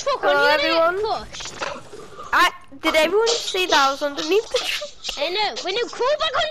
as fuck Hello, on you everyone. pushed. I, did everyone see that I was underneath the tree? I know. When you crawl back on